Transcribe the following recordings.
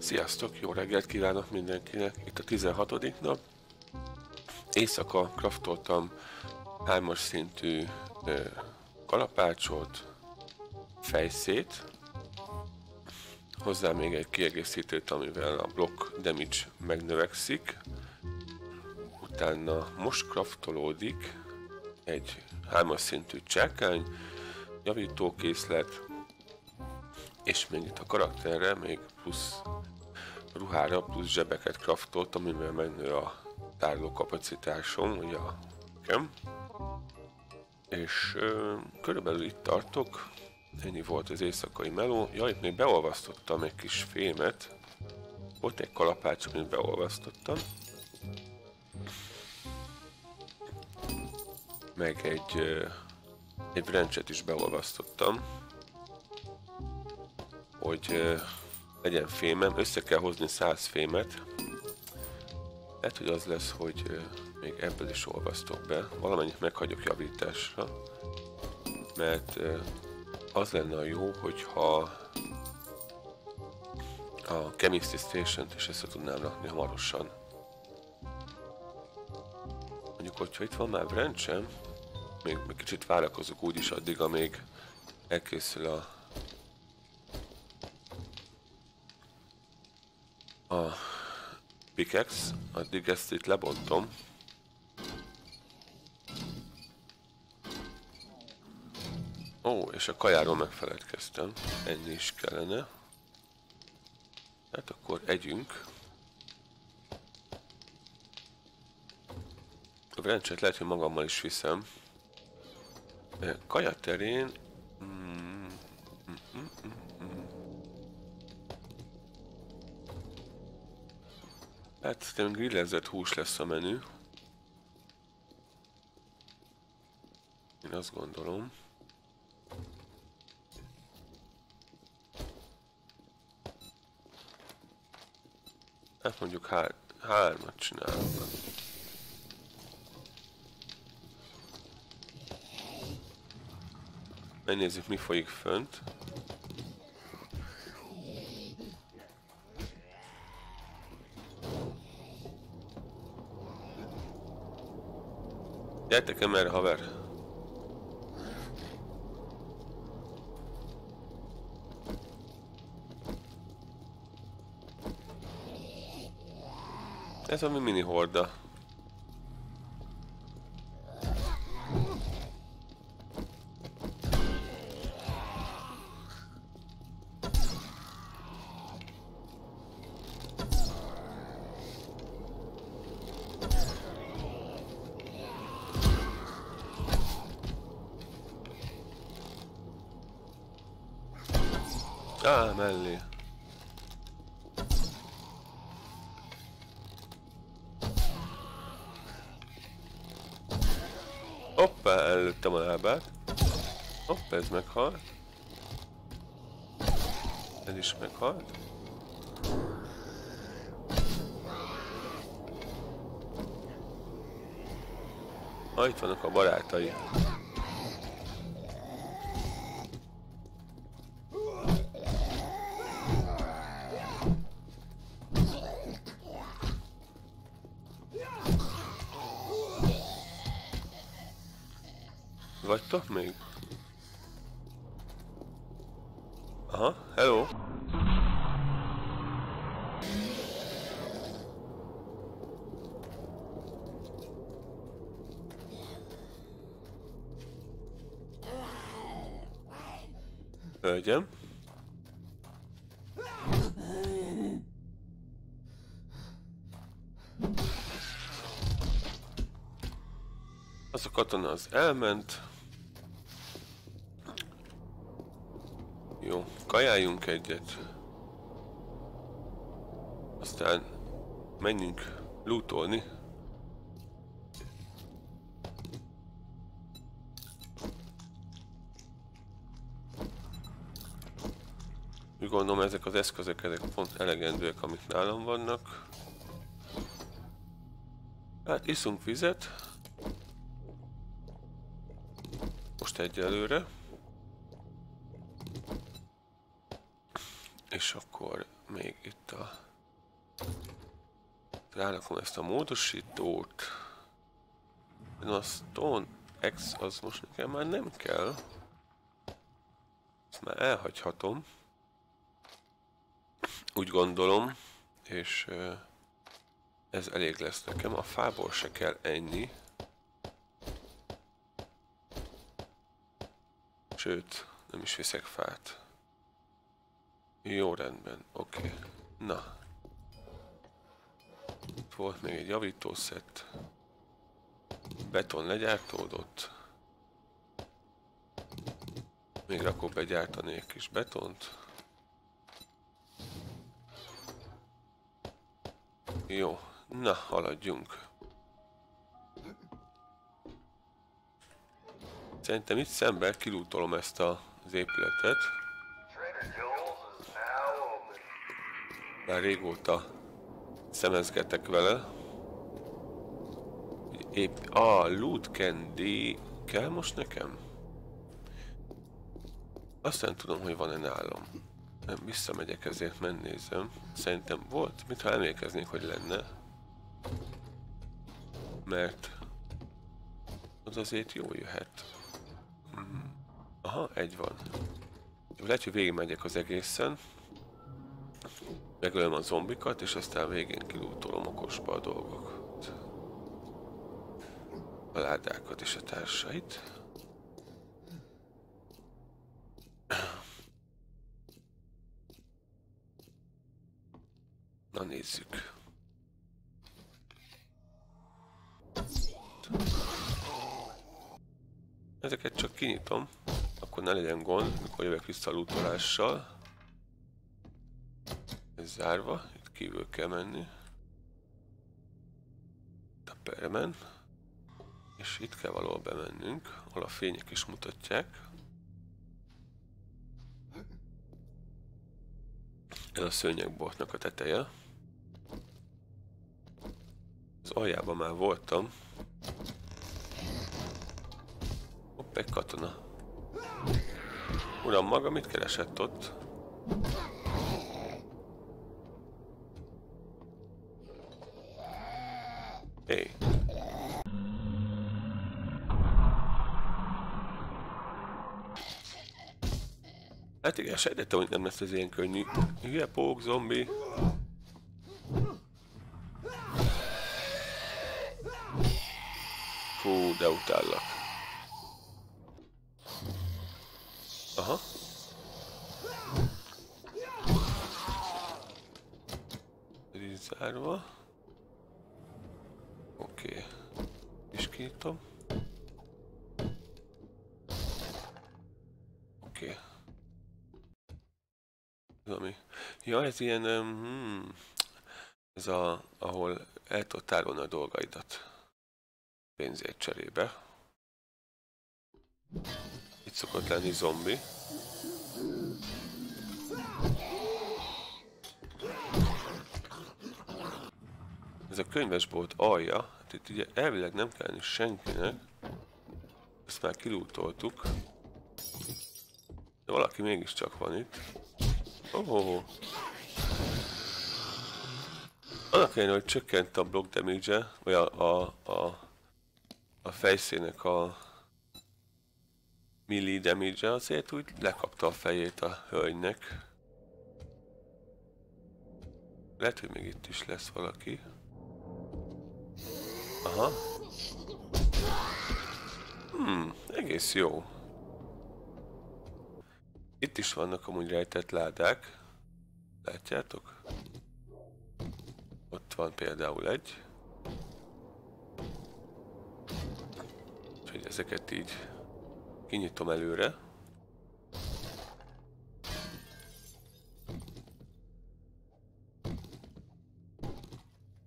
Sziasztok, jó reggelt kívánok mindenkinek! Itt a 16. nap. Éjszaka kraftoltam 3 szintű ö, kalapácsot, fejszét, hozzá még egy kiegészítőt, amivel a block damage megnövekszik. Utána most kraftolódik egy 3 szintű csákány, javítókészlet, és még itt a karakterre még plusz ruhára plusz zsebeket kraftoltam, amivel megnő a tárló kapacitásom, ugye a nekem. És ö, körülbelül itt tartok, ennyi volt az éjszakai meló. Ja, itt még beolvasztottam egy kis fémet. Volt egy kalapács, amit beolvasztottam. Meg egy, ö, egy wrenchet is beolvasztottam. Hogy ö, legyen fémem, össze kell hozni 100 fémet. Lehet, hogy az lesz, hogy még ebből is olvasztok be, valamennyit meghagyok javításra, mert az lenne a jó, hogyha a Chemistry Station-t is össze tudnám rakni hamarosan. Mondjuk, hogyha itt van már wrench még, még kicsit várakozok úgyis addig, amíg elkészül a a pickaxe, addig ezt itt lebontom. Ó, és a kajáról megfeledkeztem. Ennyi is kellene. Hát akkor együnk. A vrencset lehet, hogy magammal is viszem. Kaja terén Hát szerintem grillezett hús lesz a menü. Én azt gondolom. Hát mondjuk hár, hármat csinálunk. Megnézzük mi folyik fönt. Gyertek erre, haver! Ez a mi mini horda. Ez meghalt. Ez is meghalt. Ah, itt vannak a barátai. Aha, hello! Hölgyem. Az a katona az elment. Jó, kajáljunk egyet. Aztán menjünk lootolni. Úgy gondolom ezek az eszközök ezek pont elegendőek, amik nálam vannak. Hát iszunk vizet. Most egyelőre. És akkor még itt a... Rárakom ezt a módosítót. A Stone X az most nekem már nem kell. Ezt már elhagyhatom. Úgy gondolom. És ez elég lesz nekem. A fából se kell enni. Sőt, nem is viszek fát. Jó, rendben. Oké. Okay. Na. Volt még egy javítószett. Beton legyártódott. Még rakok begyártani egy kis betont. Jó, na, haladjunk. Szerintem itt szemben kilútolom ezt az épületet. Már régóta szemezgetek vele. Épp, ah, loot candy kell most nekem? Aztán tudom, hogy van-e nálam. Nem, visszamegyek ezért, megnézem. Szerintem volt, mintha emlékeznék, hogy lenne. Mert az azért jó jöhet. Hmm. Aha, egy van. Lehet, hogy végigmegyek az egészen. Megölöm a zombikat, és aztán végén kilútolom okosba a dolgokat. A ládákat és a társait. Na nézzük. Ezeket csak kinyitom, akkor ne legyen gond, mikor jövök vissza a lootolással. Zárva, itt kívül kell menni. Itt a permen. És itt kell valahol bemennünk, ahol a fények is mutatják. Ez a szőnyegboltnak a teteje. Az aljában már voltam. Hopp, egy katona. Uram, maga mit keresett ott? Hey. Hát igen, sejtettem, hogy nem lesz ez ilyen könnyű. Hülye pók, zombi. Fú, de utállak. Aha. Ez zárva. Oké. Okay. És kinyitom. Oké. Okay. Ami... Ja, ez ilyen... Hmm, ez a, ahol el tudod tárolni a dolgaidat pénzért cserébe. Itt szokott lenni zombi. Ez a könyvesbolt alja, hát itt ugye elvileg nem kell senkinek. Ezt már kilútoltuk. De valaki mégiscsak van itt. Oh. Annak ellenére, hogy csökkent a block damage-e, vagy a, a, a a fejszének a milli damage azért úgy lekapta a fejét a hölgynek. Lehet, hogy még itt is lesz valaki. Aha. Hmm, egész jó. Itt is vannak amúgy rejtett ládák. Látjátok? Ott van például egy. Úgyhogy ezeket így kinyitom előre.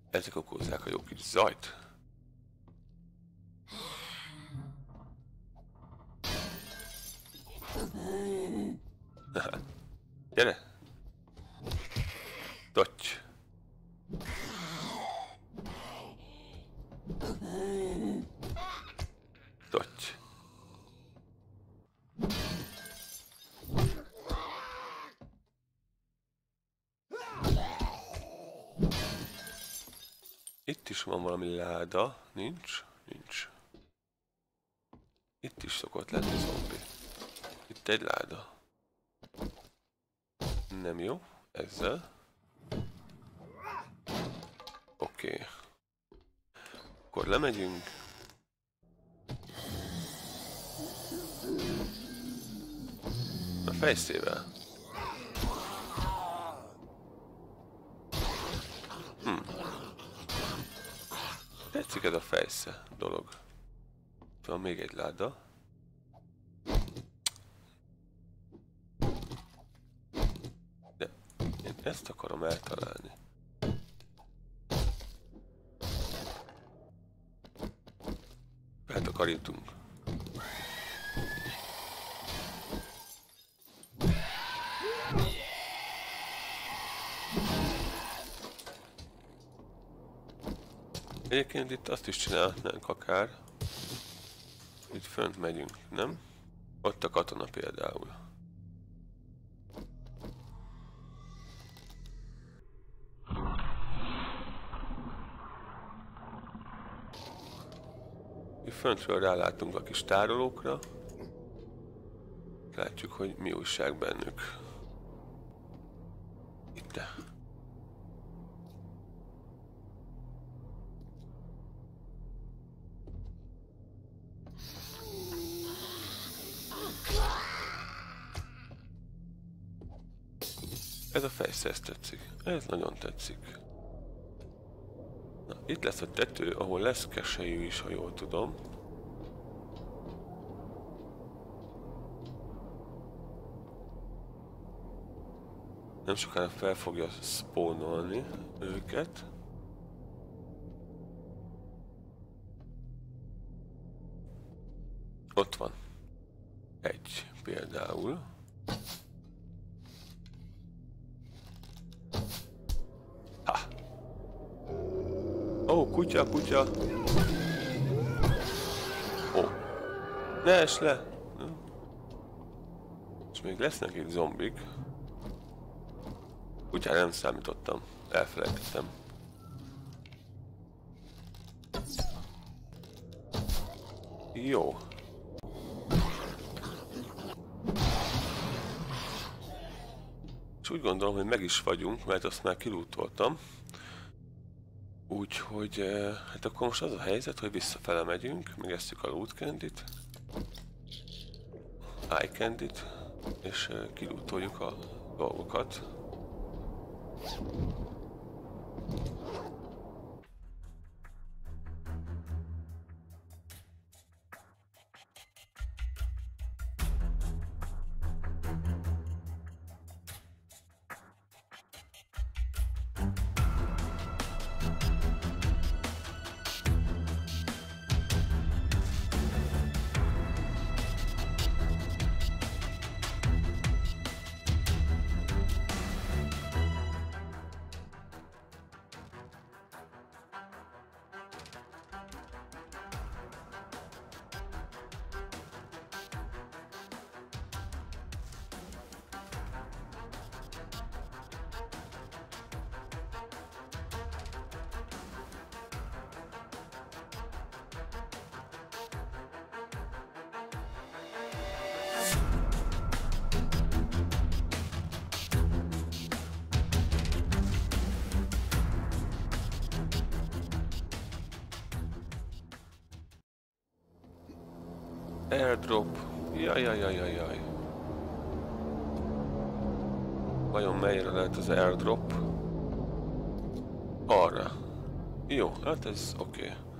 Ezek okozzák a jó kis zajt. Gyere! Dotty! Itt is van láda. Nincs? Nincs. Itt is szokott lenni zombi. Itt egy láda. Nem jó. Ezzel. Oké. Okay. Akkor lemegyünk. A fejszével. Hm. Tetszik ez a fejsze dolog. Van még egy láda. De én ezt akarom eltalálni. Feltakarítunk. Egyébként itt azt is csinálhatnánk akár. Itt fönt megyünk, nem? Ott a katona például. Itt föntről rálátunk a kis tárolókra. Látjuk, hogy mi újság bennük. Itt. Ez a fejsze, ez tetszik. Ez nagyon tetszik. Na, itt lesz a tető, ahol lesz keselyű is, ha jól tudom. Nem sokára fel fogja spawnolni őket. Ott van. Egy például. Kutya, kutya. Ó. Oh. Ne es le. És még lesznek itt zombik. Kutyára nem számítottam. Elfelejtettem. Jó. És úgy gondolom, hogy meg is vagyunk, mert azt már kilútoltam. Úgyhogy, eh, hát akkor most az a helyzet, hogy visszafele megyünk, megesztjük a loot candy-t, eye candy-t, és eh, kilútoljuk a dolgokat. Airdrop. Jaj, jaj, jaj, jaj, jaj. Vajon melyre lehet az airdrop? Arra. Jó, hát ez oké. Okay.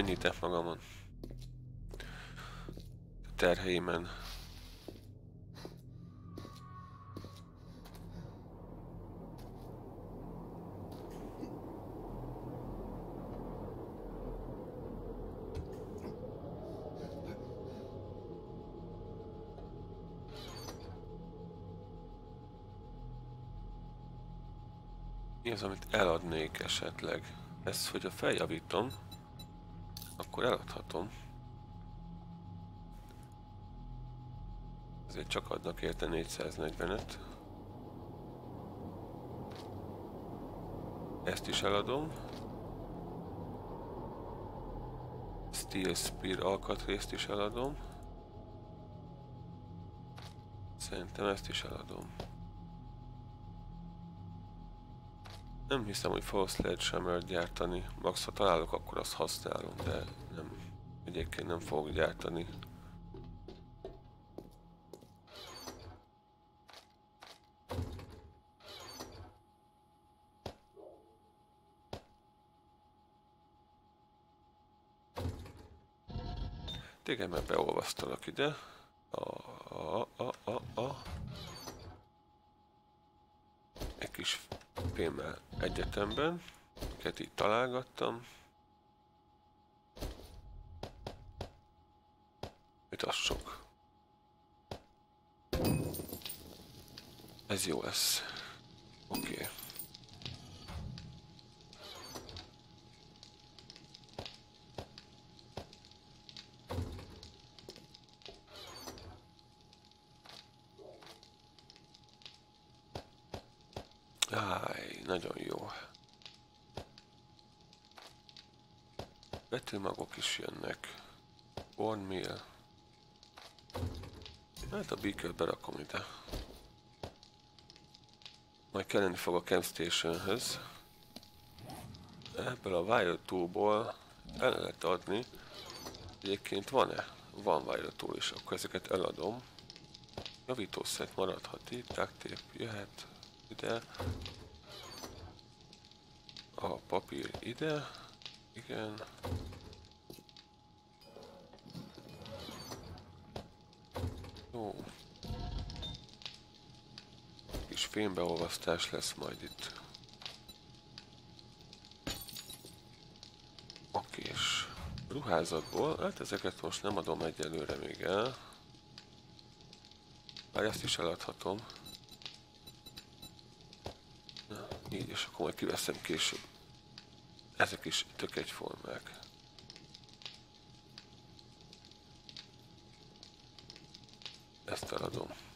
Könnyítek magamon. A terheimen. Mi az, amit eladnék esetleg? Ezt, hogyha feljavítom, akkor eladhatom. Ezért csak adnak érte 440-et. Ezt is eladom. Steel Spear alkatrészt is eladom. Szerintem ezt is eladom. Nem hiszem, hogy False Sledgehammer gyártani. Max, ha találok, akkor azt használom, de nem. Egyébként nem fogok gyártani. Téged már beolvasztalak ide. Egyetemben, amiket itt találgattam. Itt az sok. Ez jó lesz. Oké. Okay. nagyon jó. Betűmagok is jönnek. Cornmeal. Hát a beaker berakom ide. Majd kelleni fog a Camp Stationhöz. Ebből a Wire Toolból el lehet adni. Egyébként van-e? Van Wire Tool is, akkor ezeket eladom. Javítószert maradhat itt, duct jöhet ide a papír ide. Igen. Kis fénybeolvasztás lesz majd itt. Oké, és ruházatból, hát ezeket most nem adom egyelőre még el. Bár ezt is eladhatom. Na, így, és akkor majd kiveszem később. Ezek is tök egyformák. Ezt eladom.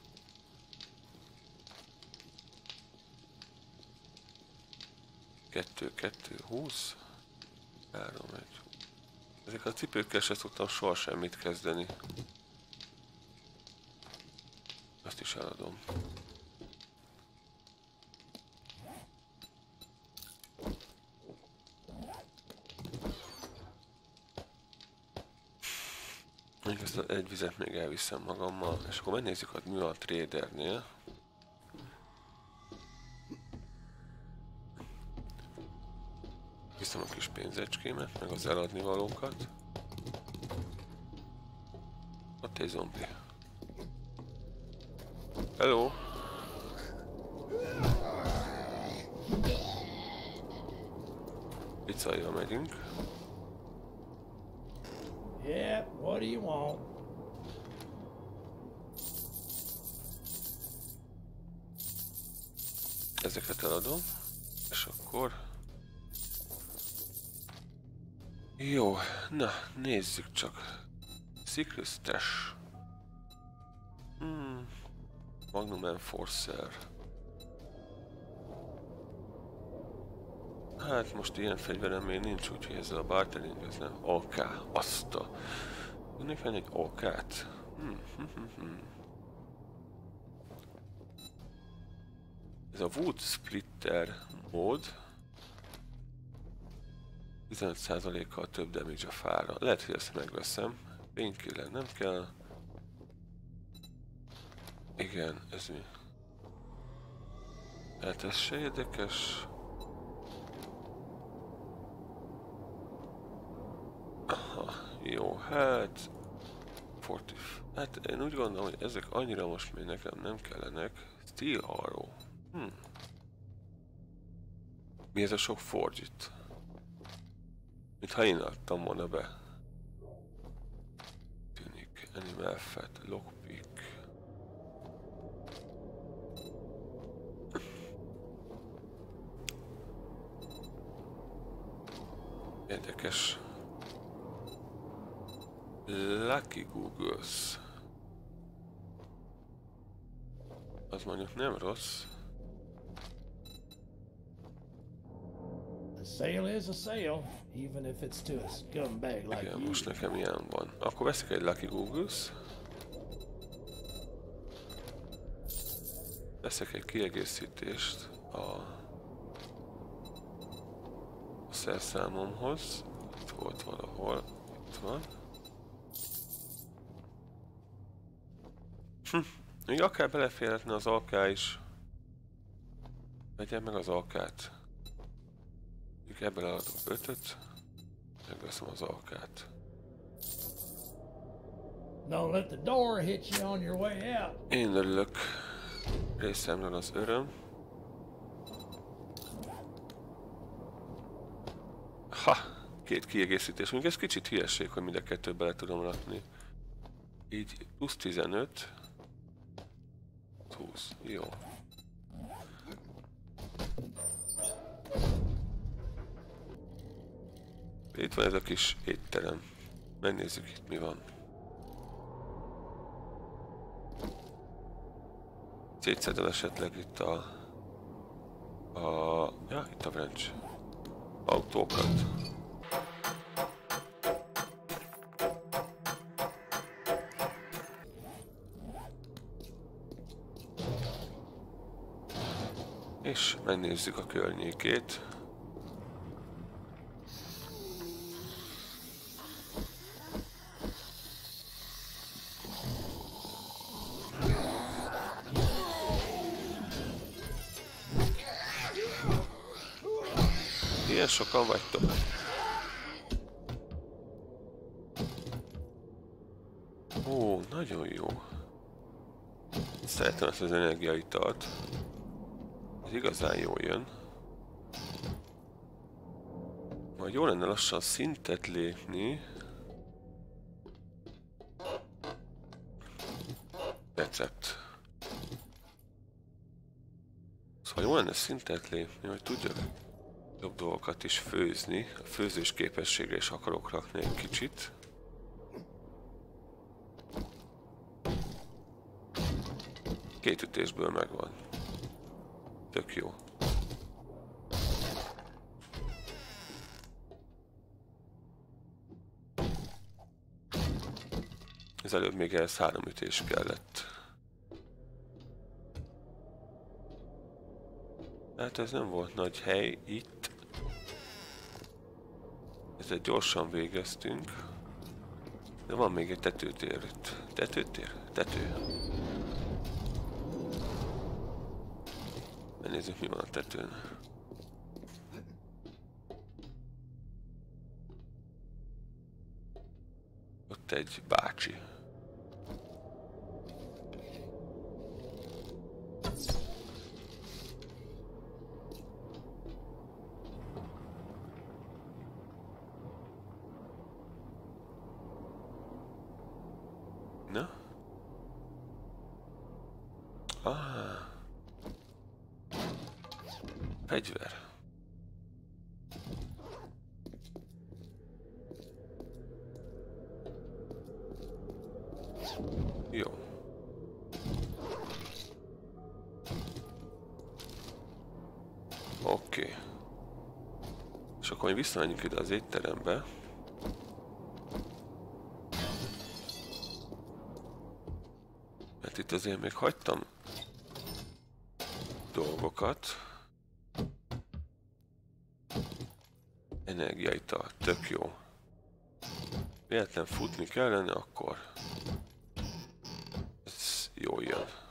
Kettő, kettő, húsz. Három, egy. Ezek a cipőkkel se tudtam soha semmit kezdeni. Ezt is eladom. ezt egy vizet még elviszem magammal, és akkor megnézzük, a tradernél. Viszem a kis pénzecskémet, meg az eladni valókat. Ott egy zombi. Hello! Pizzaival megyünk. Yeah, what do you want? Ezeket eladom, és akkor... Jó, na, nézzük csak. Stash. Hmm. Magnum Enforcer. Hát most ilyen fegyverem még nincs, úgyhogy ezzel a bartering ez nem. OK, azt a... Tudnék venni egy OK-t? Hmm, hmm, hmm, hmm. Ez a Wood Splitter mód 15%-kal több damage a fára. Lehet, hogy ezt megveszem. Painkiller nem kell. Igen, ez mi? Hát ez se érdekes. Jó, hát... 40. Hát én úgy gondolom, hogy ezek annyira most még nekem nem kellenek. Steel Arrow. Hm. Mi ez a sok forge? Mintha én adtam volna be. Tűnik. Animal Fat, Lockpick. Érdekes. Lucky Googles. Az mondjuk nem rossz. A sale is a sale, even if it's to a scumbag like Igen, most nekem ilyen van. Akkor veszek egy Lucky Googles. Veszek egy kiegészítést a, a szerszámomhoz. Itt volt valahol. Itt van. Hm. Még akár beleférhetne az alká is. Vegyem meg az alkát. Még ebből eladok ötöt. Megveszem az alkát. Don't let the door hit you on your way out. Én örülök. Részemről az öröm. Ha! Két kiegészítés. Mondjuk ez kicsit hülyeség, hogy mind a kettőt bele tudom rakni. Így plusz 15. 20. Jó. Itt van ez a kis étterem. Megnézzük itt mi van. Szétszedem esetleg itt a... A... Ja, itt a wrench. Autókat. És megnézzük a környékét. Ilyen sokan vagytok. Ó, nagyon jó. Szeretem ezt az energiaitalt. Ez igazán jól jön. Majd jó lenne lassan szintet lépni. Recept. Szóval jó lenne szintet lépni, hogy tudjak jobb dolgokat is főzni. A főzős képességre is akarok rakni egy kicsit. Két ütésből megvan. Tök jó. Ez előbb még ez három ütés kellett. Hát ez nem volt nagy hely itt. Ezzel gyorsan végeztünk. De van még egy tetőtér itt. Tetőtér? Tető. Megnézzük mi van a tetőn. Ott egy bácsi. Visszamegyünk ide az étterembe. Mert itt azért még hagytam dolgokat. Energiaital, tök jó. Véletlen futni kellene, akkor ez jó jön.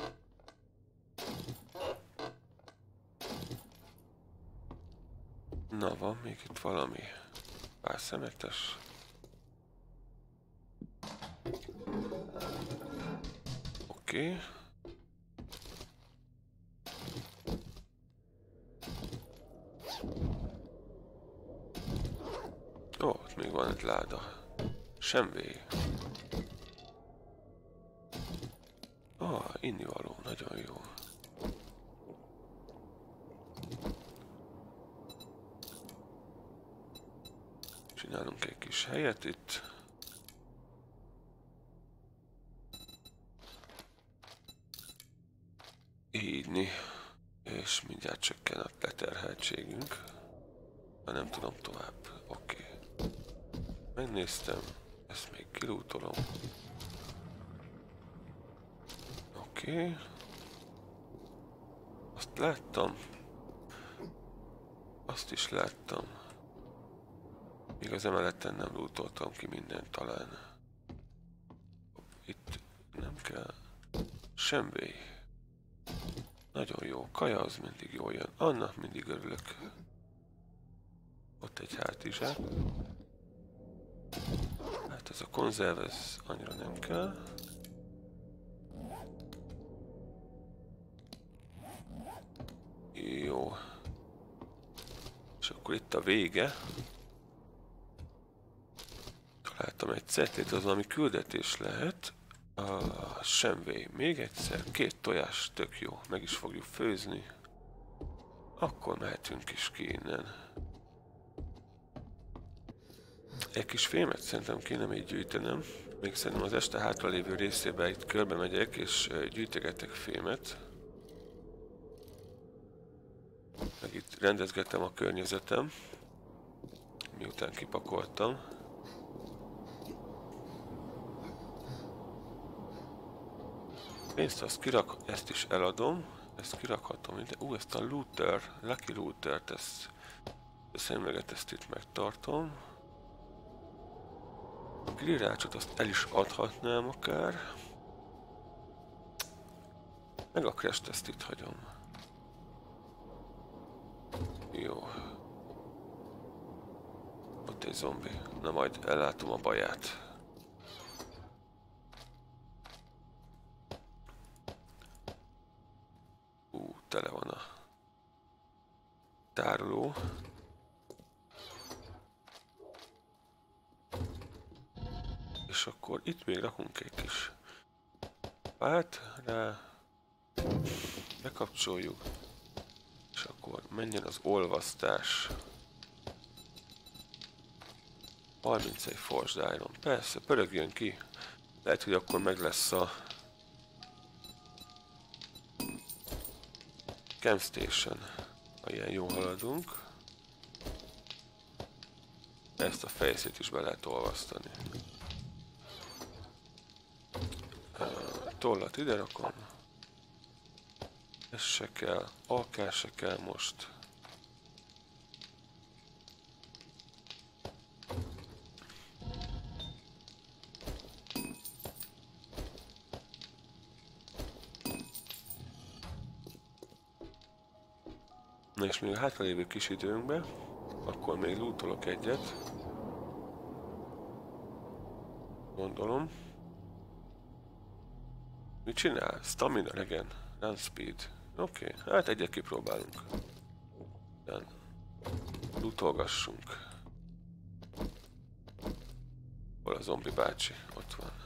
Na, van még itt valami. Pár szemetes. Oké. Okay. Ó, ott még van egy láda. Semmi. Ah, innivaló, nagyon jó. Kis helyet itt. Ígyni. És mindjárt csökken a leterheltségünk. Ha nem tudom tovább. Oké. Okay. Megnéztem. Ezt még kilútolom. Oké. Okay. Azt láttam. Azt is láttam. Még az emeleten nem lootoltam ki mindent talán. Itt nem kell. Semmi. Nagyon jó. Kaja az mindig jól jön. Annak mindig örülök. Ott egy hátizsák. Hát ez a konzerv, ez annyira nem kell. Jó. És akkor itt a vége. Találtam egy cetét, az valami küldetés lehet. Uh, semmi. Még egyszer. Két tojás, tök jó. Meg is fogjuk főzni. Akkor mehetünk is ki innen. Egy kis fémet szerintem kéne még gyűjtenem. Még szerintem az este hátralévő részébe itt körbe megyek és gyűjtegetek fémet. Meg itt rendezgetem a környezetem. Miután kipakoltam. Pénzt azt kirak, ezt is eladom. Ezt kirakhatom ide. Ú, ezt a looter, lucky lootert, ezt, ezt ezt itt megtartom. A grillácsot azt el is adhatnám akár. Meg a crash ezt itt hagyom. Jó. Ott egy zombi. Na majd ellátom a baját. Ú, tele van a tároló. És akkor itt még rakunk egy kis pát rá. Bekapcsoljuk. És akkor menjen az olvasztás. 31 Forged Iron. Persze, pörögjön ki. Lehet, hogy akkor meg lesz a Camp Station. Ilyen jó haladunk. Ezt a fejszét is be lehet olvasztani. tollat ide rakom. Ez se kell, AK se kell most. Na és még a hátralévő kis időnkben, akkor még lootolok egyet. Gondolom. Mit csinál? Stamina, regen. Run speed. Oké, okay. hát egyet kipróbálunk. Run. Lutolgassunk. Hol a zombi bácsi? Ott van.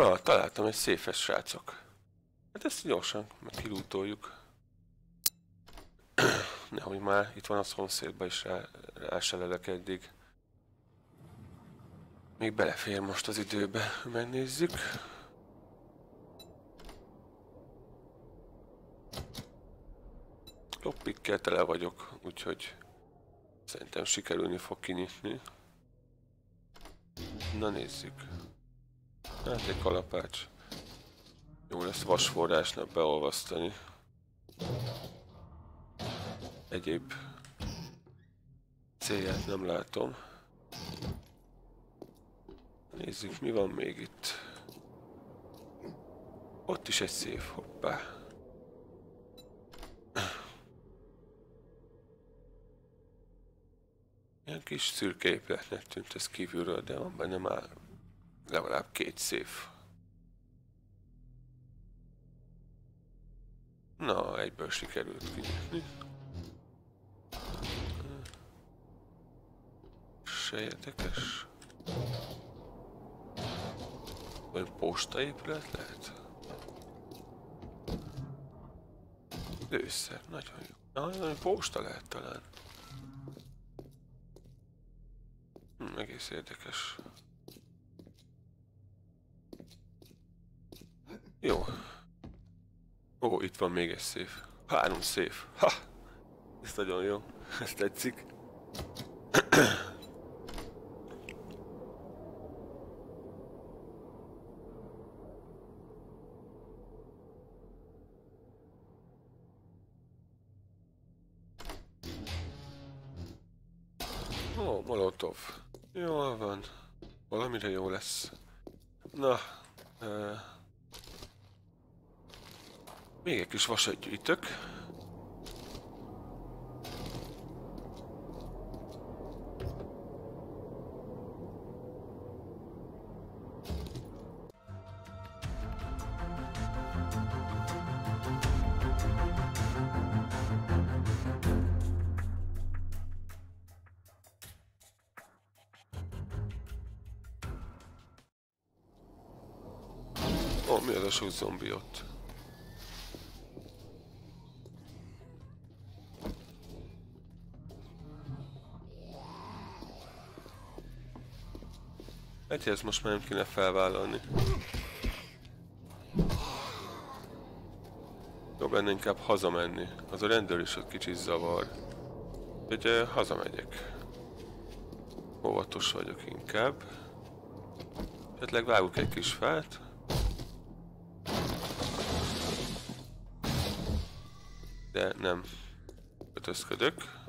Na, találtam egy széfes srácok. Hát ezt gyorsan kilútoljuk. Nehogy már itt van a szomszédba is rá, eddig. Még belefér most az időbe, megnézzük. Loppikkel tele vagyok, úgyhogy szerintem sikerülni fog kinyitni. Na nézzük. Hát egy kalapács. Jó lesz vasforrásnak beolvasztani. Egyéb célját nem látom. Nézzük, mi van még itt. Ott is egy szép, hoppá. Ilyen kis szürke épületnek tűnt ez kívülről, de van benne már legalább két szép. Na, egyből sikerült kinyitni. Se érdekes. Vagy postaépület lehet? Lőszer, nagyon jó. Na, posta lehet talán. Hm, egész érdekes. Jó. Ó, itt van még egy szép. Három szép. Ha! Ez nagyon jó. Ez tetszik. Ó, Molotov. Jól van. Valamire jó lesz. Na. Uh, még egy kis vasat gyűjtök. Ó, mi az a sok zombi ott? Hát ezt most már nem kéne felvállalni. Jobb lenne inkább hazamenni. Az a rendőr is ott kicsit zavar. Úgyhogy hazamegyek. Óvatos vagyok inkább. Esetleg vágok egy kis fát. De nem ötözködök.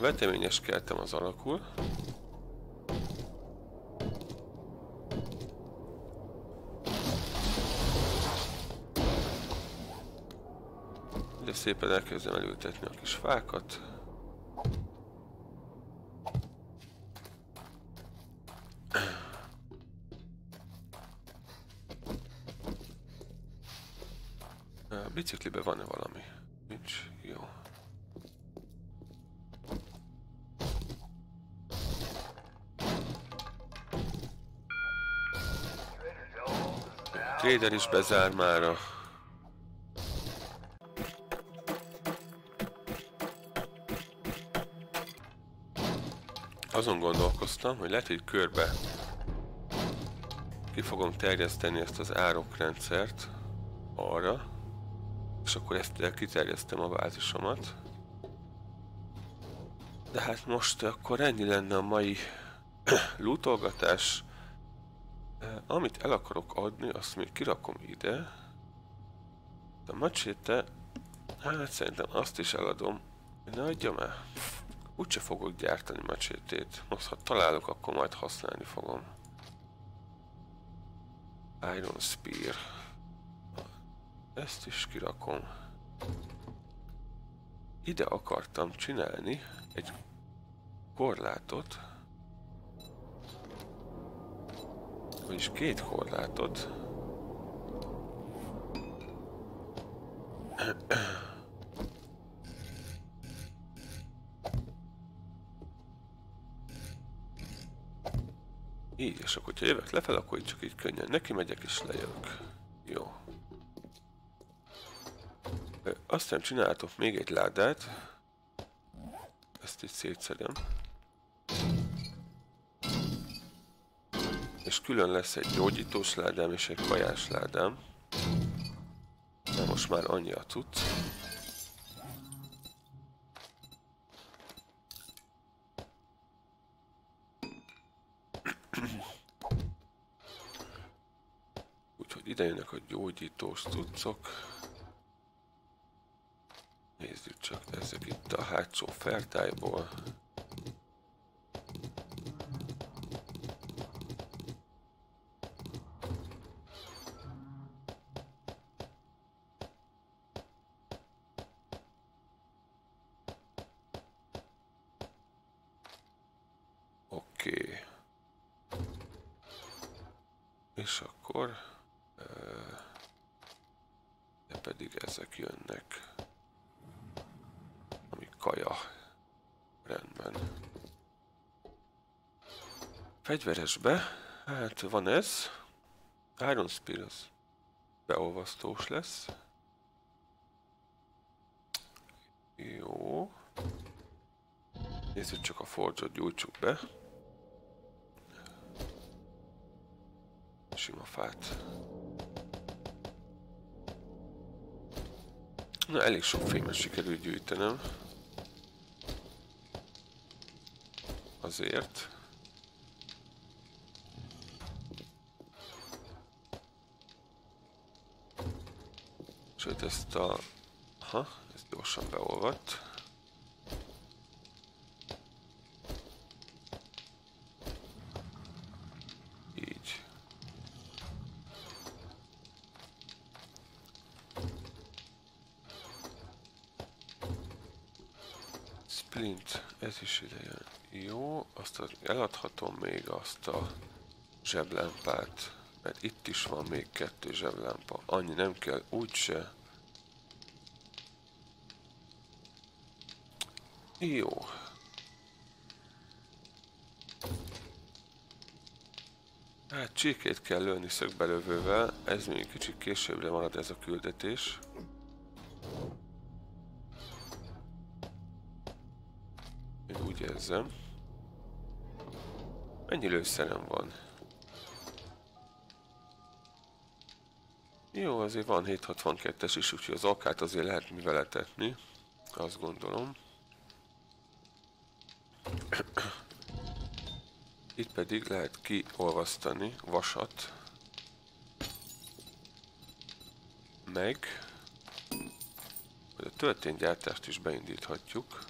Veteményes kertem az alakul. De szépen elkezdem elültetni a kis fákat. A biciklibe van-e valami? Trader is bezár mára. Azon gondolkoztam, hogy lehet, hogy körbe ki fogom terjeszteni ezt az árokrendszert arra, és akkor ezt kiterjesztem a bázisomat. De hát most akkor ennyi lenne a mai lootolgatás. Amit el akarok adni, azt még kirakom ide. A macséte, hát szerintem azt is eladom. Ne adjam el. Úgyse fogok gyártani macsétét. Most ha találok, akkor majd használni fogom. Iron Spear. Ezt is kirakom. Ide akartam csinálni egy korlátot. Vagyis két korlátot. Így, és akkor, ha jövök lefelé, akkor csak így könnyen neki megyek és lejövök. Jó. Aztán csináltok még egy ládát. Ezt így szétszedem. Külön lesz egy gyógyítós ládám és egy kajás ládám. De most már annyi a cucc. Úgyhogy ide jönnek a gyógyítós cuccok. Nézzük csak, ezek itt a hátsó fertályból. Fegyveresbe, hát van ez. Iron Spear az beolvasztós lesz. Jó. Nézzük csak a forge gyújtsuk be. Sima fát. Na, elég sok fémet sikerült gyűjtenem. Azért. Sőt, ezt a... Ha, ezt gyorsan beolvadt. Eladhatom még azt a zseblámpát, mert itt is van még kettő zseblámpa. Annyi nem kell, úgyse. Jó. Hát csirkét kell lőni szögbelövővel, ez még kicsit későbbre marad ez a küldetés. Én úgy érzem. Mennyi lőszerem van? Jó, azért van 762-es is, úgyhogy az akát azért lehet miveletetni. Azt gondolom. Itt pedig lehet kiolvasztani vasat. Meg a történgyártást is beindíthatjuk.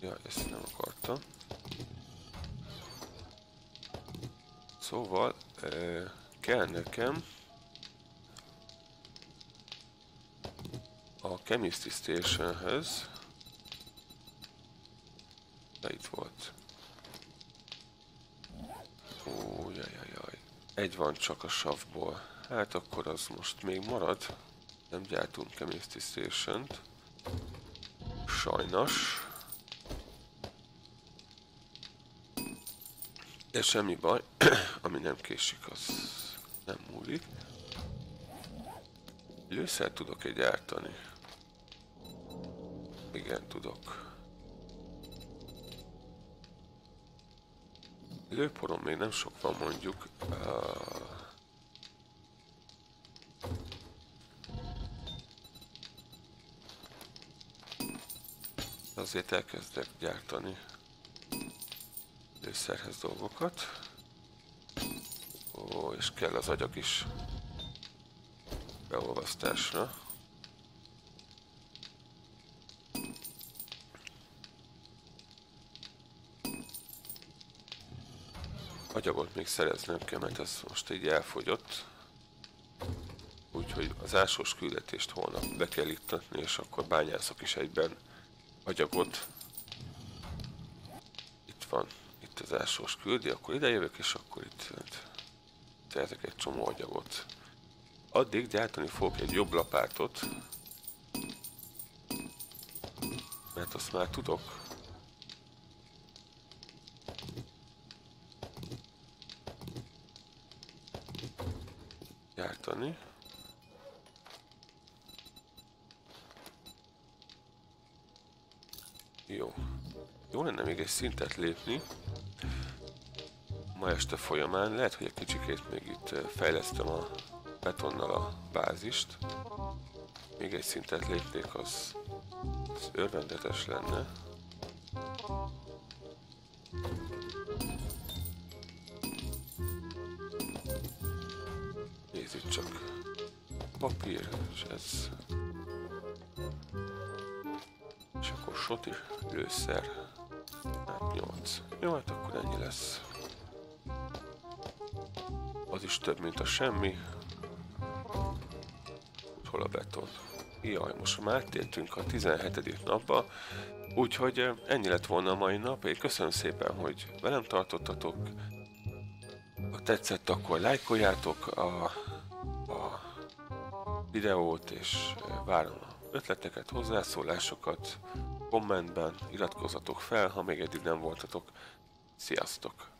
Ja, ezt nem akartam. Szóval kell nekem a Chemistry Stationhez. De itt volt. Ó, jaj, jaj, jaj. Egy van csak a savból. Hát akkor az most még marad. Nem gyártunk Chemistry Station-t. Sajnos. De semmi baj, ami nem késik, az nem múlik. Lőszer tudok egy gyártani. Igen, tudok. Lőporom még nem sok van mondjuk. Uh, azért elkezdek gyártani lőszerhez dolgokat. Ó, és kell az agyag is beolvasztásra. agyagot még szereznem kell, mert ez most így elfogyott. Úgyhogy az ásós küldetést holnap be kell ittatni, és akkor bányászok is egyben agyagot. Itt van, itt az ásós küldi, akkor ide jövök, és akkor itt szerzek egy csomó agyagot. Addig gyártani fogok egy jobb lapátot, Mert azt már tudok. Gyártani. Jó. Jó lenne még egy szintet lépni. Ma este folyamán lehet, hogy egy kicsikét még itt fejlesztem a betonnal a bázist. Még egy szintet lépnék, az, az örvendetes lenne. Nézzük csak. Papír, és ez és akkor soti lőszer. Hát 8. Jó, hát akkor ennyi lesz. Is több, mint a semmi. Hol a beton? Jaj, most már áttértünk a 17. napba, úgyhogy ennyi lett volna a mai nap. Én köszönöm szépen, hogy velem tartottatok. Ha tetszett, akkor lájkoljátok a, a videót, és várom a ötleteket, hozzászólásokat kommentben, iratkozzatok fel, ha még eddig nem voltatok. Sziasztok!